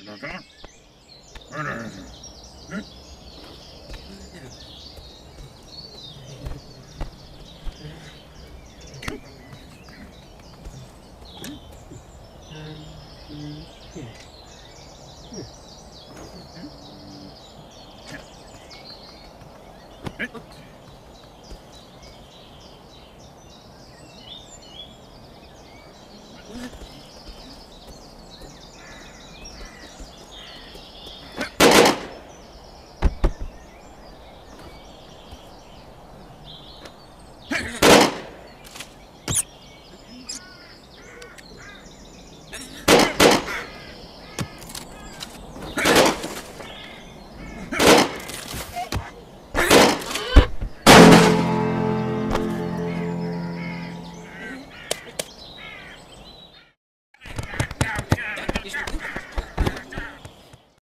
about that? What? Yeah.